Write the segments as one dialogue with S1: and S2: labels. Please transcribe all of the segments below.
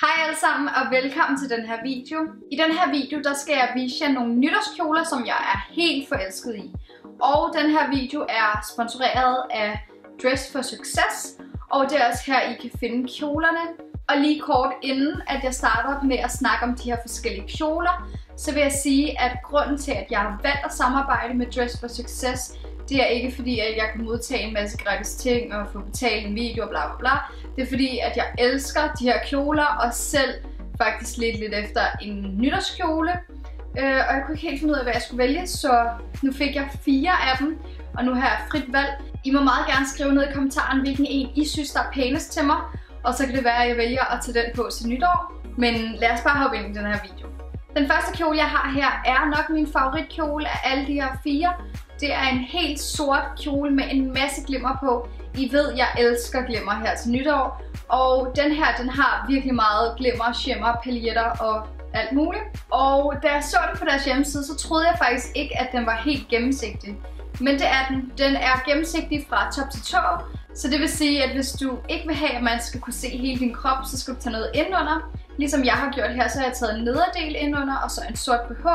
S1: Hej alle sammen og velkommen til den her video. I den her video der skal jeg vise jer nogle nytårskjoler, som jeg er helt forelsket i. Og den her video er sponsoreret af Dress for Success. Og det er også her, I kan finde kjolerne. Og lige kort inden, at jeg starter med at snakke om de her forskellige kjoler, så vil jeg sige, at grunden til, at jeg har valgt at samarbejde med Dress for Success, det er ikke fordi, at jeg kan modtage en masse gratis ting og få betalt en video og bla bla bla. Det er fordi, at jeg elsker de her kjoler og selv faktisk lidt lidt efter en nytårskjole. Øh, og jeg kunne ikke helt finde ud af, hvad jeg skulle vælge, så nu fik jeg fire af dem, og nu har jeg frit valg. I må meget gerne skrive ned i kommentaren, hvilken en I synes, der er pænest til mig, og så kan det være, at jeg vælger at tage den på til nytår. Men lad os bare hoppe ind i den her video. Den første kjole, jeg har her, er nok min favoritkjole af alle de her fire. Det er en helt sort kjole med en masse glimmer på. I ved, jeg elsker glimmer her til nytår. Og den her, den har virkelig meget glimmer, shimmer, paljetter og alt muligt. Og da jeg så den på deres hjemmeside, så troede jeg faktisk ikke, at den var helt gennemsigtig. Men det er den. Den er gennemsigtig fra top til tå. Så det vil sige, at hvis du ikke vil have, at man skal kunne se hele din krop, så skal du tage noget indenunder. Ligesom jeg har gjort her, så har jeg taget en nederdel indenunder og så en sort BH.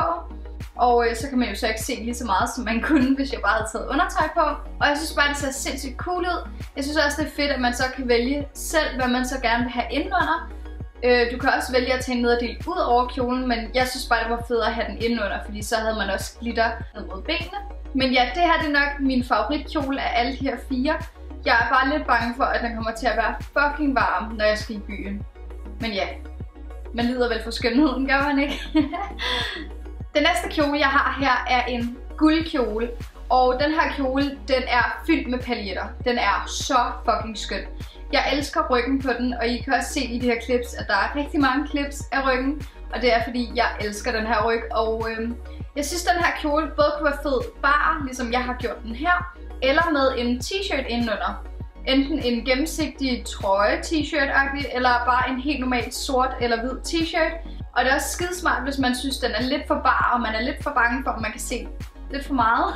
S1: Og øh, så kan man jo så ikke se lige så meget, som man kunne, hvis jeg bare havde taget undertøj på. Og jeg synes bare, det ser sindssygt cool ud. Jeg synes også, det er fedt, at man så kan vælge selv, hvad man så gerne vil have indenunder. Øh, du kan også vælge at tage en nederdel ud over kjolen, men jeg synes bare, det var federe at have den indenunder, fordi så havde man også glitter ned mod benene. Men ja, det her det er nok min favoritkjole af alle de her fire. Jeg er bare lidt bange for, at den kommer til at være fucking varm, når jeg skal i byen. Men ja, man lider vel for skønheden, gør man ikke? Den næste kjole, jeg har her, er en guldkjole. Og den her kjole, den er fyldt med paljetter. Den er så fucking skøn. Jeg elsker ryggen på den, og I kan også se i de her clips, at der er rigtig mange clips af ryggen. Og det er fordi, jeg elsker den her ryg. Og øhm, jeg synes, den her kjole både kunne være fed bare, ligesom jeg har gjort den her, eller med en t-shirt indenunder. Enten en gennemsigtig trøje t-shirt eller bare en helt normal sort eller hvid t-shirt. Og det er også skidesmart, hvis man synes, den er lidt for bar, og man er lidt for bange for, at man kan se lidt for meget.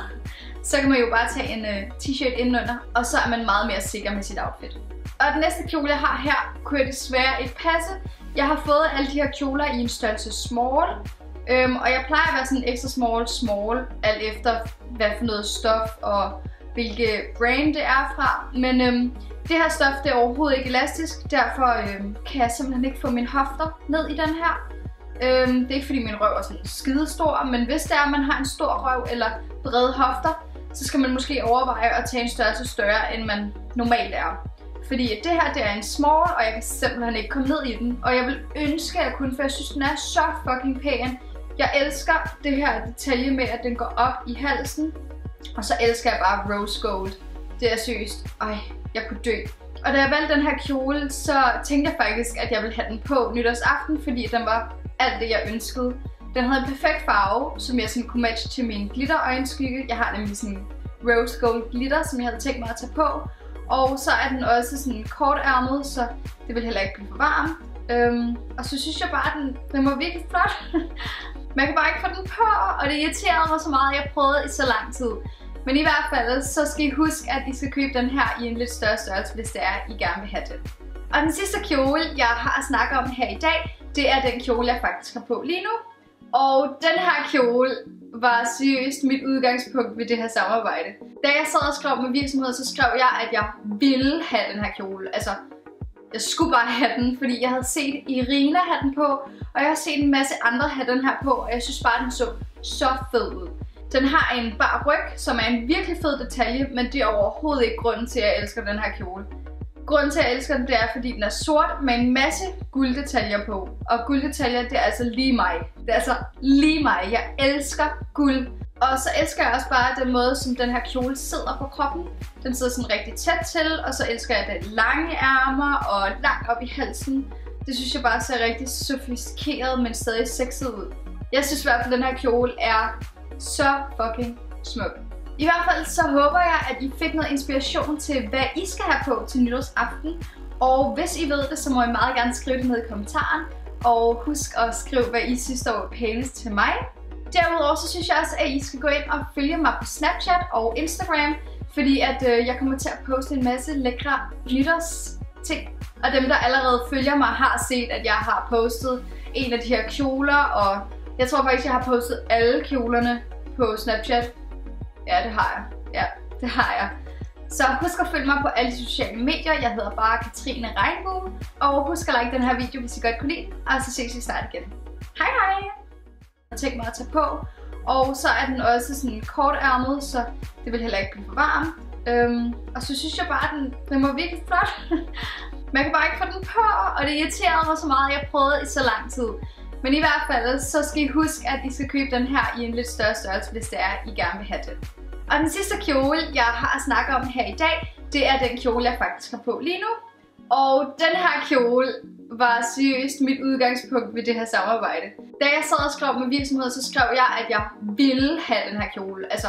S1: Så kan man jo bare tage en uh, t-shirt indenunder, og så er man meget mere sikker med sit outfit. Og den næste kjole, jeg har her, kunne jeg desværre ikke passe. Jeg har fået alle de her kjoler i en størrelse small. Øhm, og jeg plejer at være sådan ekstra small, small, alt efter hvad for noget stof og hvilke brand det er fra. Men øhm, det her stof det er overhovedet ikke elastisk, derfor øhm, kan jeg simpelthen ikke få min hofter ned i den her. Øhm, det er ikke fordi min røv er sådan skidestor, men hvis det er, at man har en stor røv eller brede hofter, så skal man måske overveje at tage en størrelse større, end man normalt er. Fordi det her, det er en small, og jeg kan simpelthen ikke komme ned i den. Og jeg vil ønske, at jeg kunne, for jeg synes, den er så fucking pæn. Jeg elsker det her detalje med, at den går op i halsen. Og så elsker jeg bare rose gold. Det er seriøst. Ej, jeg kunne dø. Og da jeg valgte den her kjole, så tænkte jeg faktisk, at jeg ville have den på nytårsaften, fordi den var alt det, jeg ønskede. Den havde en perfekt farve, som jeg sådan kunne matche til min glitterøjenskygge. Jeg har nemlig sådan rose gold glitter, som jeg havde tænkt mig at tage på. Og så er den også sådan kortærmet, så det vil heller ikke blive for varmt. Øhm, og så synes jeg bare, at den, den var virkelig flot. Man kan bare ikke få den på, og det irriterede mig så meget, at jeg prøvede i så lang tid. Men i hvert fald, så skal I huske, at I skal købe den her i en lidt større størrelse, hvis det er, I gerne vil have den. Og den sidste kjole, jeg har at snakke om her i dag, det er den kjole, jeg faktisk har på lige nu. Og den her kjole var seriøst mit udgangspunkt ved det her samarbejde. Da jeg sad og skrev med virksomheder, så skrev jeg, at jeg ville have den her kjole. Altså, jeg skulle bare have den, fordi jeg havde set Irina have den på, og jeg har set en masse andre have den her på, og jeg synes bare, den så så fed ud. Den har en bar ryg, som er en virkelig fed detalje, men det er overhovedet ikke grunden til, at jeg elsker den her kjole. Grunden til, at jeg elsker den, det er, fordi den er sort med en masse gulddetaljer på. Og gulddetaljer, det er altså lige mig. Det er altså lige mig. Jeg elsker guld. Og så elsker jeg også bare den måde, som den her kjole sidder på kroppen. Den sidder sådan rigtig tæt til, og så elsker jeg den lange ærmer og langt op i halsen. Det synes jeg bare ser rigtig sofistikeret, men stadig sexet ud. Jeg synes i hvert fald, at den her kjole er så fucking smuk. I hvert fald så håber jeg, at I fik noget inspiration til, hvad I skal have på til nytårsaften. Og hvis I ved det, så må I meget gerne skrive det ned i kommentaren. Og husk at skrive, hvad I synes, der var pænest til mig. Derudover så synes jeg også, at I skal gå ind og følge mig på Snapchat og Instagram. Fordi at øh, jeg kommer til at poste en masse lækre glitters ting. Og dem, der allerede følger mig, har set, at jeg har postet en af de her kjoler, og jeg tror faktisk, jeg har postet alle kjolerne på Snapchat. Ja, det har jeg. Ja, det har jeg. Så husk at følge mig på alle de sociale medier. Jeg hedder bare Katrine Regnbue. Og husk at like den her video, hvis I godt kunne lide Og så ses vi snart igen. Hej hej! Jeg tænkt mig at tage på. Og så er den også sådan kortærmet, så det vil heller ikke blive for varmt. Øhm, og så synes jeg bare, at den, den var virkelig flot. Man kan bare ikke få den på, og det irriterede mig så meget, at jeg prøvede i så lang tid. Men i hvert fald, så skal I huske, at I skal købe den her i en lidt større størrelse, hvis det er, I gerne vil have den. Og den sidste kjole, jeg har snakket om her i dag, det er den kjole, jeg faktisk har på lige nu. Og den her kjole var seriøst mit udgangspunkt ved det her samarbejde. Da jeg sad og skrev med virksomheder, så skrev jeg, at jeg ville have den her kjole. Altså,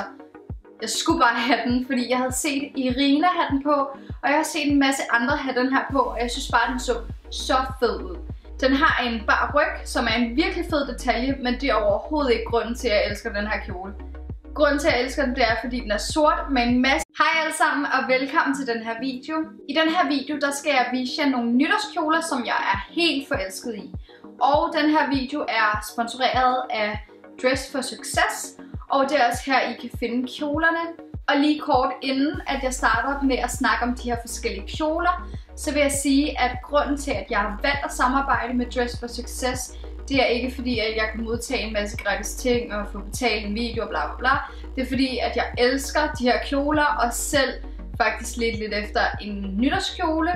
S1: jeg skulle bare have den, fordi jeg havde set Irina have den på, og jeg har set en masse andre have den her på, og jeg synes bare, den så så fed ud. Den har en bar ryg, som er en virkelig fed detalje, men det er overhovedet ikke grunden til, at jeg elsker den her kjole. Grunden til, at jeg elsker den, det er, fordi den er sort med en masse... Hej alle sammen, og velkommen til den her video. I den her video, der skal jeg vise jer nogle nytårskjoler, som jeg er helt forelsket i. Og den her video er sponsoreret af Dress for Success, og det er også her, I kan finde kjolerne. Og lige kort inden, at jeg starter med at snakke om de her forskellige kjoler, så vil jeg sige, at grunden til, at jeg har valgt at samarbejde med Dress for Success, det er ikke fordi, at jeg kan modtage en masse gratis ting og få betalt en video og bla bla bla. Det er fordi, at jeg elsker de her kjoler og selv faktisk lidt lidt efter en nytårskjole.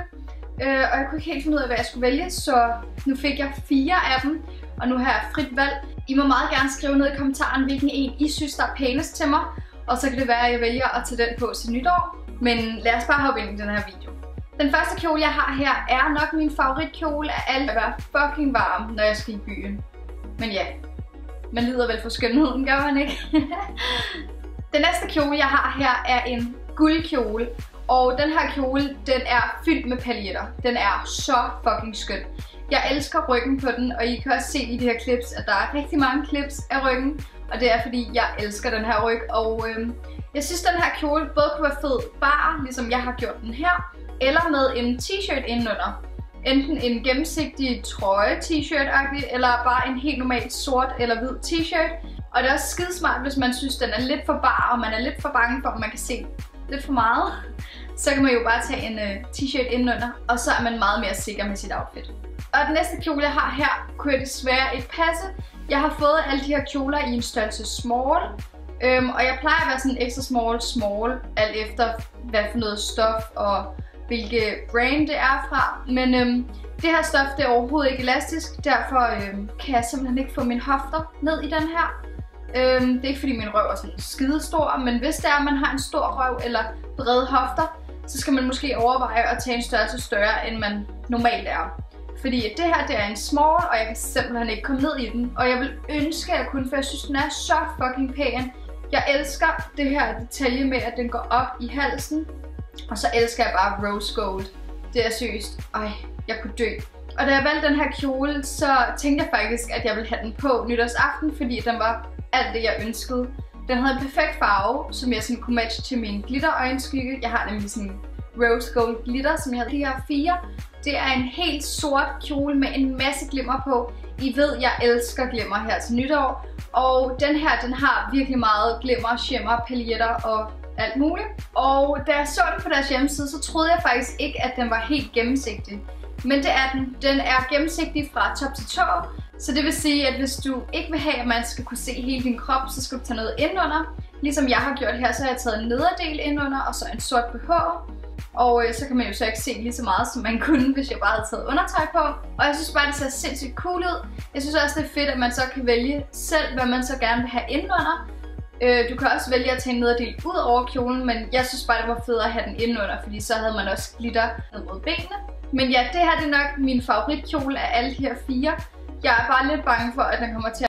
S1: Øh, og jeg kunne ikke helt finde ud af, hvad jeg skulle vælge, så nu fik jeg fire af dem, og nu har jeg frit valg. I må meget gerne skrive ned i kommentaren, hvilken en I synes, der er pænest til mig, og så kan det være, at jeg vælger at tage den på til nytår. Men lad os bare hoppe ind i den her video. Den første kjole, jeg har her, er nok min favoritkjole af alle. Jeg er fucking varm, når jeg skal i byen. Men ja, man lider vel for skønheden, gør man ikke? den næste kjole, jeg har her, er en guldkjole. Og den her kjole, den er fyldt med paljetter. Den er så fucking skøn. Jeg elsker ryggen på den, og I kan også se i de her clips, at der er rigtig mange clips af ryggen. Og det er fordi, jeg elsker den her ryg. Og øhm, jeg synes, den her kjole både kunne være fed bare, ligesom jeg har gjort den her eller med en t-shirt indenunder. Enten en gennemsigtig trøje t-shirt-agtig, eller bare en helt normal sort eller hvid t-shirt. Og det er også skidesmart, hvis man synes, den er lidt for bar, og man er lidt for bange for, at man kan se lidt for meget. Så kan man jo bare tage en uh, t-shirt indenunder, og så er man meget mere sikker med sit outfit. Og den næste kjole, jeg har her, kunne jeg desværre ikke passe. Jeg har fået alle de her kjoler i en størrelse small, øhm, og jeg plejer at være sådan ekstra small, small, alt efter hvad for noget stof og hvilke brand det er fra. Men øhm, det her stof det er overhovedet ikke elastisk, derfor øhm, kan jeg simpelthen ikke få mine hofter ned i den her. Øhm, det er ikke fordi min røv er sådan skidestor, men hvis det er, at man har en stor røv eller brede hofter, så skal man måske overveje at tage en størrelse større, end man normalt er. Fordi det her det er en small, og jeg kan simpelthen ikke komme ned i den. Og jeg vil ønske, at jeg kunne, for jeg synes, den er så fucking pæn. Jeg elsker det her detalje med, at den går op i halsen. Og så elsker jeg bare rose gold. Det er seriøst. Ej, jeg kunne dø. Og da jeg valgte den her kjole, så tænkte jeg faktisk, at jeg ville have den på nytårsaften, fordi den var alt det, jeg ønskede. Den havde en perfekt farve, som jeg sådan kunne matche til min glitterøjenskygge. Jeg har nemlig sådan rose gold glitter, som jeg havde de her fire. Det er en helt sort kjole med en masse glimmer på. I ved, jeg elsker glimmer her til nytår. Og den her, den har virkelig meget glimmer, shimmer, paljetter og alt muligt. Og da jeg så den på deres hjemmeside, så troede jeg faktisk ikke, at den var helt gennemsigtig. Men det er den. Den er gennemsigtig fra top til tå. Så det vil sige, at hvis du ikke vil have, at man skal kunne se hele din krop, så skal du tage noget indenunder. Ligesom jeg har gjort her, så har jeg taget en nederdel indenunder, og så en sort BH. Og øh, så kan man jo så ikke se lige så meget, som man kunne, hvis jeg bare havde taget undertøj på. Og jeg synes bare, det ser sindssygt cool ud. Jeg synes også, det er fedt, at man så kan vælge selv, hvad man så gerne vil have indenunder. Øh, du kan også vælge at tage en nederdel ud over kjolen, men jeg synes bare, det var fedt at have den indenunder, fordi så havde man også glitter ned mod benene. Men ja, det her det er nok min favoritkjole af alle de her fire. Jeg er bare lidt bange for, at den kommer til at